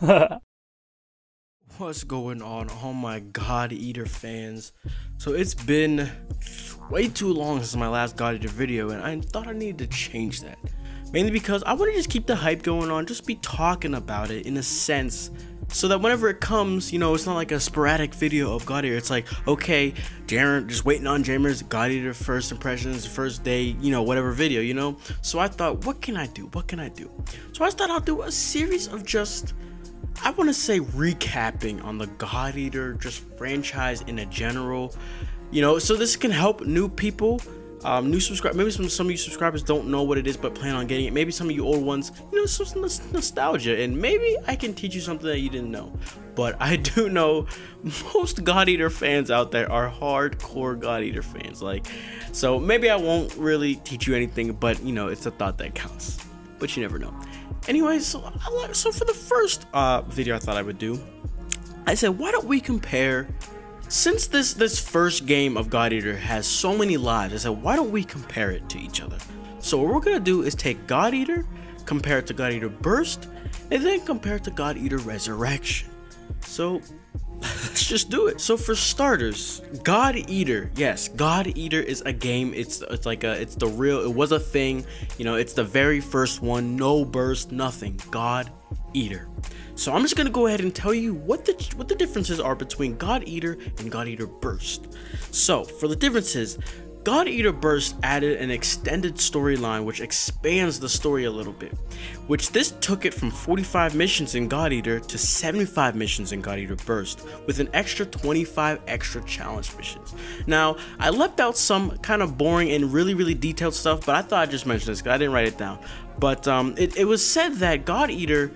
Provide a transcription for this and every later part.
What's going on, Oh my God Eater fans? So it's been way too long since my last God Eater video, and I thought I needed to change that. Mainly because I want to just keep the hype going on, just be talking about it in a sense so that whenever it comes, you know, it's not like a sporadic video of God Eater. It's like, okay, Jaren, just waiting on Jamer's God Eater first impressions, first day, you know, whatever video, you know? So I thought, what can I do? What can I do? So I thought I'll do a series of just, I want to say recapping on the God Eater just franchise in a general, you know, so this can help new people um, new subscribe. Maybe some some of you subscribers don't know what it is, but plan on getting it. Maybe some of you old ones, you know, some nostalgia, and maybe I can teach you something that you didn't know. But I do know most God Eater fans out there are hardcore God Eater fans. Like, so maybe I won't really teach you anything, but you know, it's a thought that counts. But you never know. Anyways, so so for the first uh, video I thought I would do, I said, why don't we compare since this this first game of God Eater has so many lives, I said, why don't we compare it to each other? So what we're gonna do is take God Eater, compare it to God Eater Burst, and then compare it to God Eater Resurrection. So just do it. So for starters, God Eater, yes, God Eater is a game. It's it's like a it's the real. It was a thing. You know, it's the very first one. No burst, nothing. God Eater. So I'm just gonna go ahead and tell you what the what the differences are between God Eater and God Eater Burst. So for the differences, God Eater Burst added an extended storyline which expands the story a little bit, which this took it from 45 missions in God Eater to 75 missions in God Eater Burst, with an extra 25 extra challenge missions. Now, I left out some kind of boring and really, really detailed stuff, but I thought I'd just mention this because I didn't write it down. But um, it, it was said that God Eater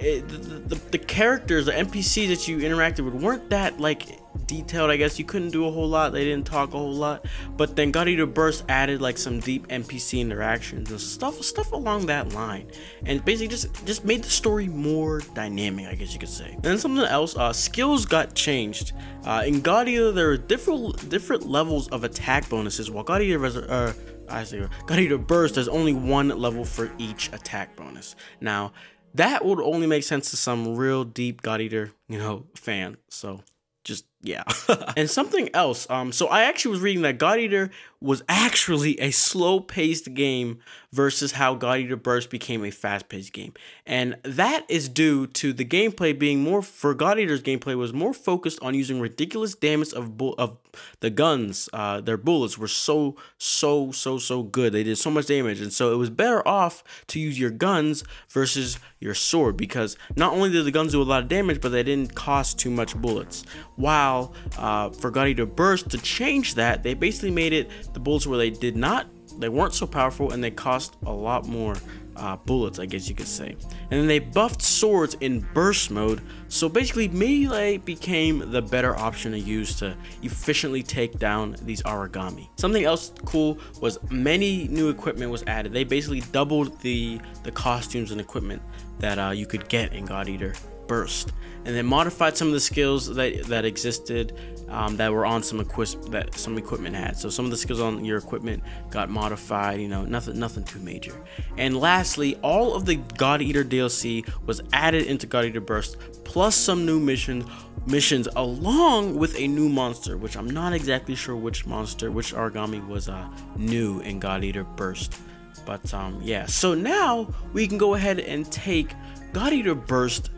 the, the, characters, the NPCs that you interacted with weren't that like detailed. I guess you couldn't do a whole lot. They didn't talk a whole lot. But then God Eater Burst added like some deep NPC interactions and stuff, stuff along that line, and basically just just made the story more dynamic. I guess you could say. And then something else, uh, skills got changed. Uh, in God Eater, there are different different levels of attack bonuses, while God Eater uh, I say God Eater Burst, there's only one level for each attack bonus. Now, that would only make sense to some real deep God Eater, you know, fan. So just yeah. and something else. Um, so I actually was reading that God Eater was actually a slow-paced game versus how God Eater Burst became a fast-paced game. And that is due to the gameplay being more for God Eater's gameplay was more focused on using ridiculous damage of of the guns. Uh, their bullets were so so so so good. They did so much damage, and so it was better off to use your guns versus your sword because not only did the guns do a lot of damage, but they didn't cost too much bullets. While now uh, for God Eater Burst to change that, they basically made it the bullets where they did not, they weren't so powerful and they cost a lot more uh, bullets, I guess you could say. And then they buffed swords in burst mode, so basically melee became the better option to use to efficiently take down these Aragami. Something else cool was many new equipment was added. They basically doubled the, the costumes and equipment that uh, you could get in God Eater burst. And then modified some of the skills that that existed um, that were on some equip that some equipment had. So some of the skills on your equipment got modified you know nothing nothing too major. And lastly all of the god eater dlc was added into god eater burst plus some new missions missions along with a new monster which i'm not exactly sure which monster which aragami was uh, new in god eater burst. But um yeah. So now we can go ahead and take god eater burst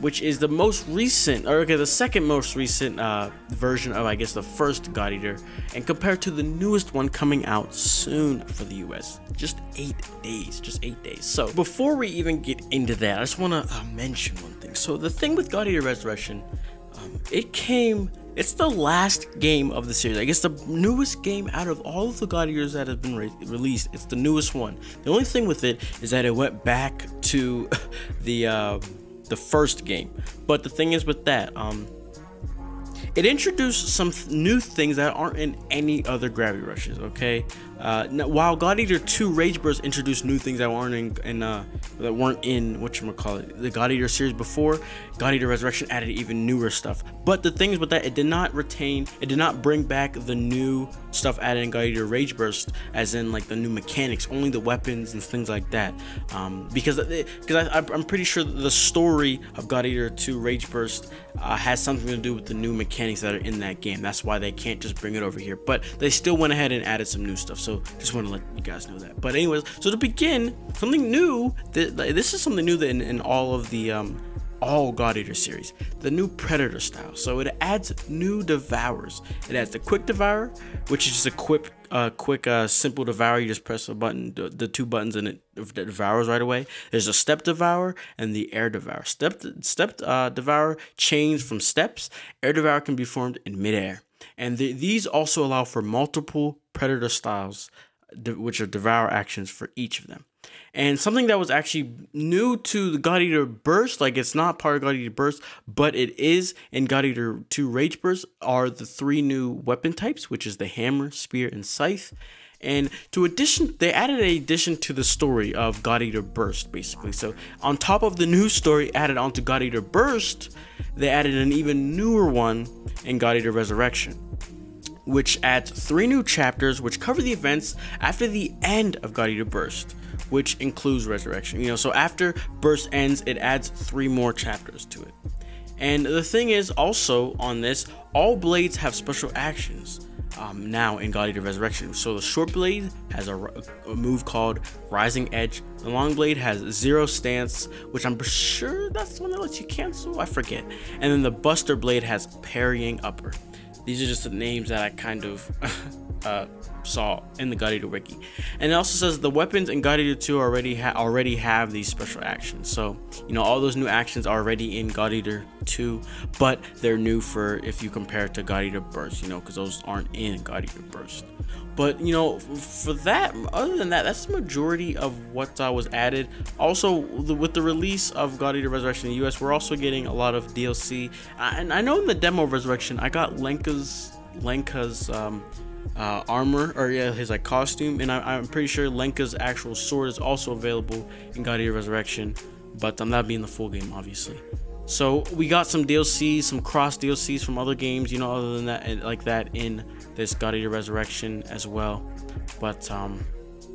which is the most recent, or okay, the second most recent uh, version of, I guess, the first God Eater, and compared to the newest one coming out soon for the US. Just eight days, just eight days. So, before we even get into that, I just want to uh, mention one thing. So, the thing with God Eater Resurrection, um, it came it's the last game of the series. I guess the newest game out of all of the God Eaters that have been re released. It's the newest one. The only thing with it is that it went back to the uh, the first game. But the thing is with that, um, it introduced some th new things that aren't in any other gravity rushes. Okay, uh, now, while God Eater 2 Rage Burst introduced new things that weren't in, in uh, that weren't in what you call it, the God Eater series before, God Eater Resurrection added even newer stuff. But the thing is with that, it did not retain, it did not bring back the new stuff added in God Eater Rage Burst, as in like the new mechanics, only the weapons and things like that. Um, because because I'm pretty sure the story of God Eater 2 Rage Burst uh, has something to do with the new mechanics that are in that game. That's why they can't just bring it over here. But they still went ahead and added some new stuff. So just want to let you guys know that. But anyways, so to begin, something new. This is something new that in, in all of the um, all God Eater series, the new Predator style. So it adds new devours. It adds the Quick Devour, which is just a quick, uh, quick, uh, simple devour. You just press a button, the, the two buttons, and it devours right away. There's a Step Devour and the Air Devour. Step, step uh, Devour chains from steps. Air Devour can be formed in midair, and the, these also allow for multiple Predator styles, which are devour actions for each of them. And something that was actually new to the God Eater Burst, like it's not part of God Eater Burst, but it is in God Eater 2 Rage Burst, are the three new weapon types, which is the hammer, spear, and scythe. And to addition, they added an addition to the story of God Eater Burst, basically. So on top of the new story added onto God Eater Burst, they added an even newer one in God Eater Resurrection which adds three new chapters which cover the events after the end of God Eater Burst which includes resurrection. You know, so after burst ends, it adds three more chapters to it. And the thing is, also on this, all blades have special actions um, now in God Eater Resurrection. So the short blade has a, a, move called Rising Edge. The long blade has Zero Stance, which I'm sure that's the one that lets you cancel. I forget. And then the Buster blade has Parrying Upper. These are just the names that I kind of uh, saw in the God Eater wiki. And it also says the weapons in God Eater 2 already ha already have these special actions. So, you know, all those new actions are already in God Eater 2, but they're new for if you compare it to God Eater Burst, you know, because those aren't in God Eater Burst. But, you know, for that, other than that, that's the majority of what uh, was added. Also, the, with the release of God Eater Resurrection in the US, we're also getting a lot of DLC. and I know in the demo of Resurrection, I got Lenka's Lenka's um, uh, armor or yeah his like costume and I, am pretty sure Lenka's actual sword is also available in God Eater Resurrection but I'm not being the full game obviously. So we got some DLCs some cross DLCs from other games you know other than that like that in this God Eater Resurrection as well. But um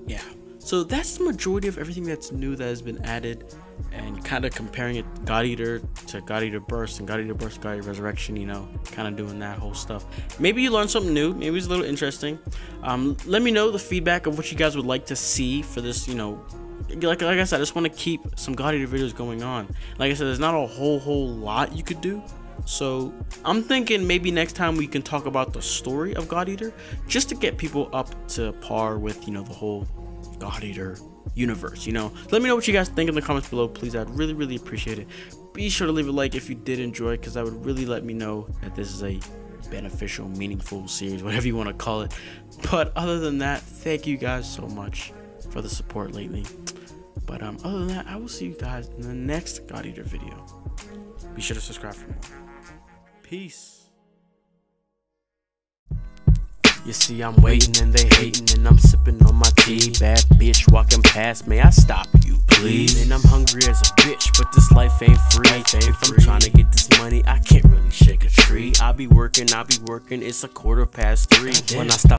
yeah. So that's the majority of everything that's new that has been added and kind of comparing it God Eater to God Eater Burst and God Eater Burst, God Eater Resurrection, you know, kind of doing that whole stuff. Maybe you learned something new. Maybe it's a little interesting. Um, let me know the feedback of what you guys would like to see for this, you know, like, like I said, I just want to keep some God Eater videos going on. Like I said, there's not a whole, whole lot you could do. So I'm thinking maybe next time we can talk about the story of God Eater, just to get people up to par with, you know, the whole God Eater universe, you know? Let me know what you guys think in the comments below, please. I'd really, really appreciate it. Be sure to leave a like if you did enjoy because that would really let me know that this is a beneficial, meaningful series, whatever you want to call it. But other than that, thank you guys so much for the support lately. But um, other than that, I will see you guys in the next God Eater video. Be sure to subscribe for more. Peace. You see, I'm waiting and they hating, and I'm sipping on my tea. Bad bitch walking past, may I stop you, please? And I'm hungry as a bitch, but this life ain't free. Life ain't if free. I'm trying to get this money, I can't really shake a tree. I be working, I be working, it's a quarter past three. When I stop.